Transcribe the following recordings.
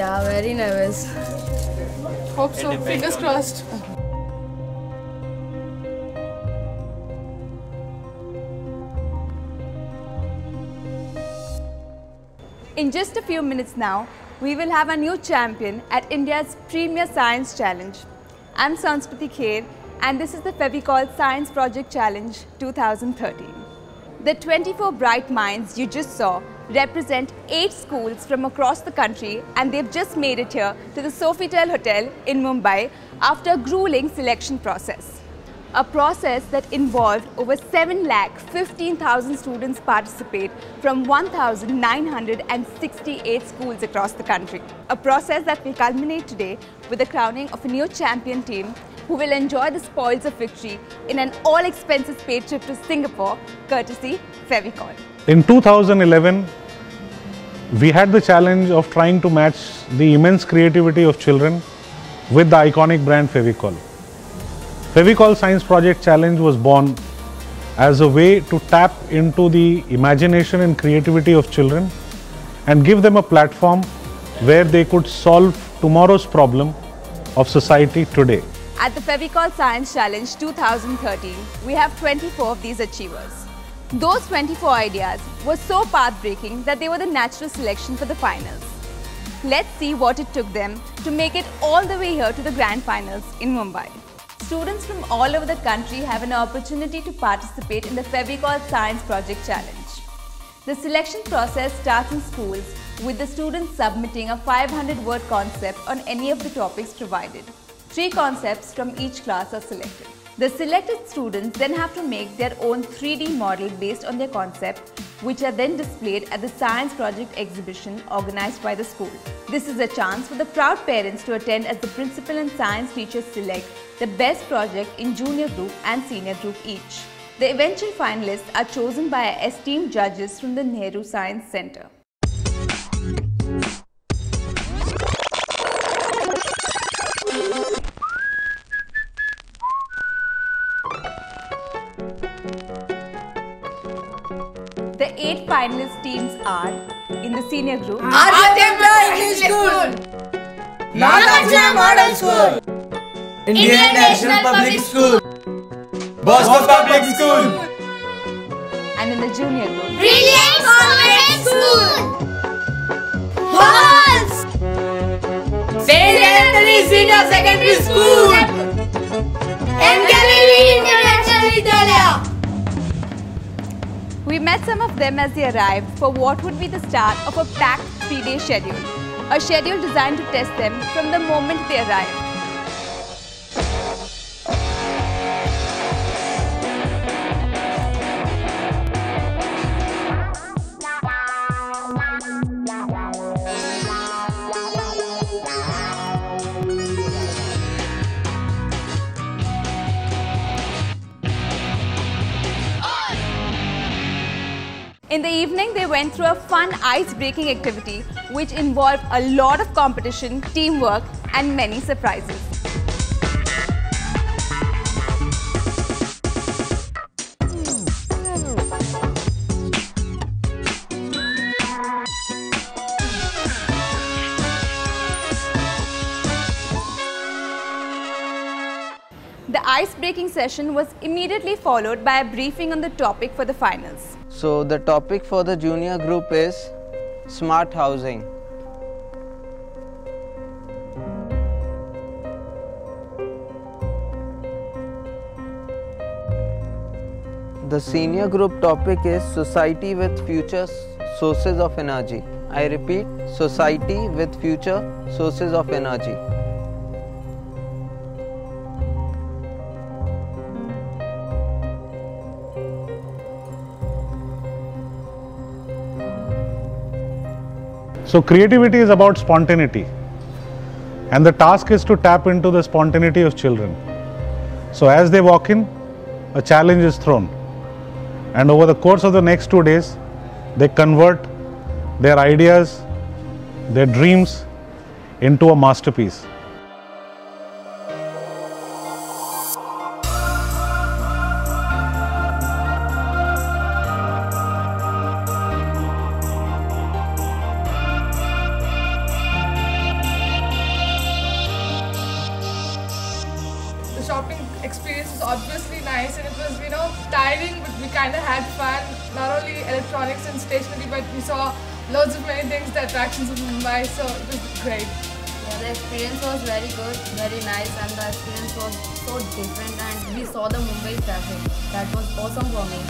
Yeah, very nervous. Hope so. Fingers crossed. In just a few minutes now, we will have a new champion at India's Premier Science Challenge. I'm Sanskriti Kher and this is the Fevicol Science Project Challenge 2013. The 24 bright minds you just saw represent 8 schools from across the country and they've just made it here to the Sofitel Hotel in Mumbai after a grueling selection process. A process that involved over 7 lakh 15,000 students participate from 1,968 schools across the country. A process that will culminate today with the crowning of a new champion team who will enjoy the spoils of victory in an all expenses paid trip to Singapore courtesy Fevicol. In 2011, we had the challenge of trying to match the immense creativity of children with the iconic brand Fevicol. Fevicol Science Project Challenge was born as a way to tap into the imagination and creativity of children and give them a platform where they could solve tomorrow's problem of society today. At the Fevicol Science Challenge 2013, we have 24 of these achievers. Those 24 ideas were so path-breaking that they were the natural selection for the finals. Let's see what it took them to make it all the way here to the grand finals in Mumbai. Students from all over the country have an opportunity to participate in the Fevicol Science Project Challenge. The selection process starts in schools with the students submitting a 500 word concept on any of the topics provided. Three concepts from each class are selected. The selected students then have to make their own 3D model based on their concept, which are then displayed at the Science Project exhibition organized by the school. This is a chance for the proud parents to attend as the principal and science teachers select the best project in junior group and senior group each. The eventual finalists are chosen by esteemed judges from the Nehru Science Centre. Finalist teams are in the senior group, ah, Aditya English School, Nagarjuna Model School, Indian National Public School, Boston Public School, and in the junior group, Brilliant Convent School. Halls. Saint Anthony Senior Secondary School, met some of them as they arrived for what would be the start of a packed three-day schedule. A schedule designed to test them from the moment they arrived. In the evening, they went through a fun ice-breaking activity which involved a lot of competition, teamwork and many surprises. Ice-breaking session was immediately followed by a briefing on the topic for the finals. So the topic for the junior group is smart housing. The senior group topic is society with future sources of energy. I repeat, society with future sources of energy. So creativity is about spontaneity and the task is to tap into the spontaneity of children. So as they walk in, a challenge is thrown and over the course of the next two days, they convert their ideas, their dreams into a masterpiece. Kind of had fun. Not only electronics and stationery, but we saw loads of many things, the attractions of Mumbai, so it was great. Yeah, the experience was very good, very nice, and the experience was so different. And we saw the Mumbai traffic. That was awesome for me.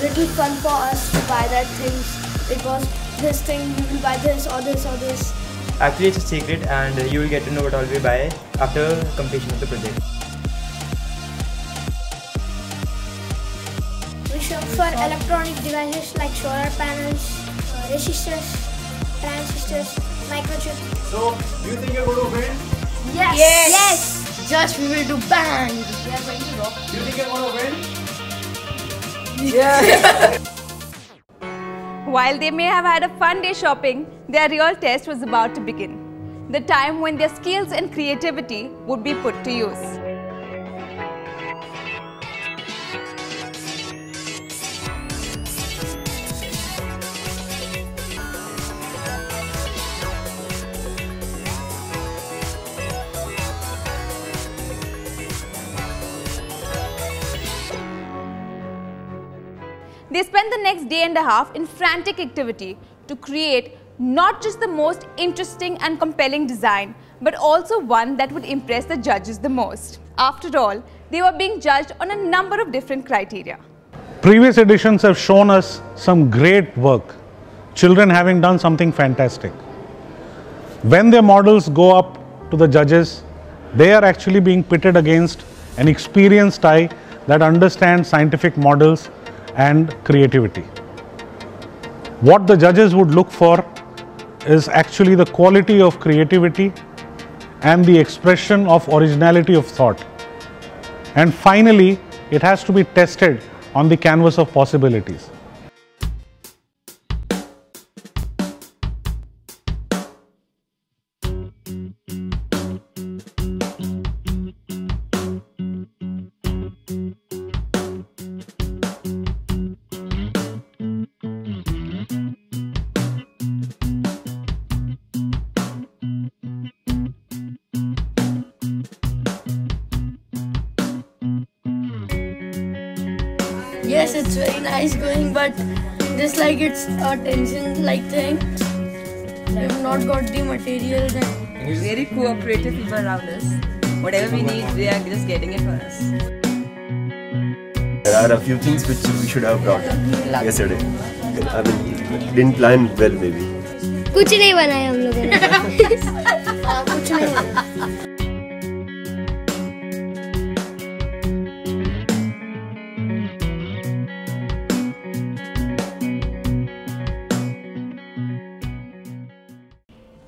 Little fun for us to buy that things. It was this thing, you will buy this or this or this. Actually, it's a secret, and you will get to know what all we buy after completion of the project. For electronic devices like solar panels, uh, resistors, transistors, microchip. So, do you think you're going to win? Yes. Yes. Just we will do bang. We are going to rock. Do you think you're going to win? While they may have had a fun day shopping, their real test was about to begin. The time when their skills and creativity would be put to use. Spent the next day and a half in frantic activity to create not just the most interesting and compelling design, but also one that would impress the judges the most. After all, they were being judged on a number of different criteria. Previous editions have shown us some great work, children having done something fantastic. When their models go up to the judges, they are actually being pitted against an experienced eye that understands scientific models and creativity. What the judges would look for is actually the quality of creativity and the expression of originality of thought. And finally, it has to be tested on the canvas of possibilities. Yes, it's very nice going, but just like it's a tension like thing. We've not got the material then. Very cooperative people around us. Whatever we need, they are just getting it for us. There are a few things which we should have brought yesterday. I mean, didn't plan well maybe. कुछ नहीं बनाया हम लोगों ने हाँ, कुछ नहीं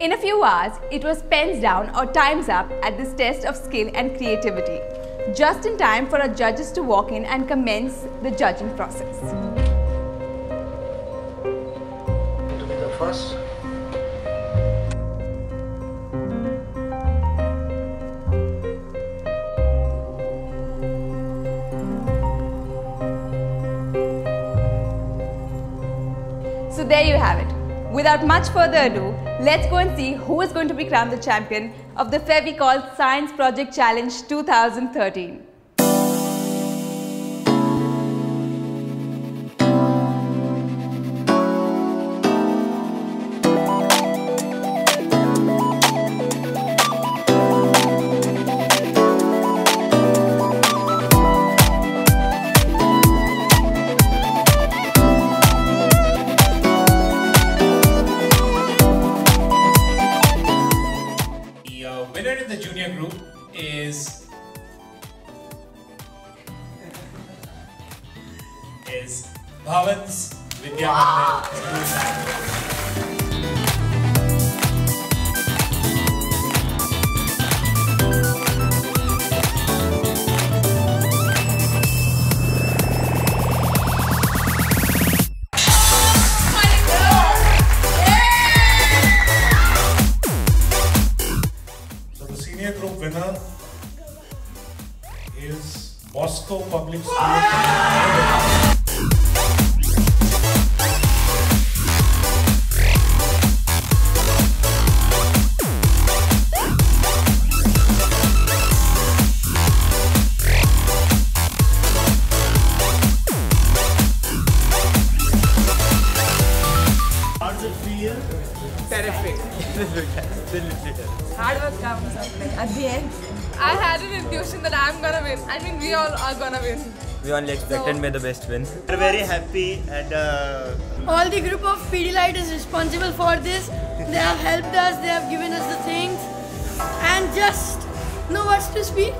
In a few hours, it was pens down or times up at this test of skill and creativity, just in time for our judges to walk in and commence the judging process. The first. So there you have it. Without much further ado, let's go and see who is going to be crowned the champion of the Fevicol Science Project Challenge 2013. Winner in the junior group is is Bhavans Vidya So Moscow Public Schools. Terrific. Hard work comes at the end. I had an intuition that I'm gonna win. I mean, we all are gonna win. We only expected So- may the best win. We're very happy and uh, All the group of Pidilite is responsible for this. They have helped us, they have given us the things. And just no words to speak.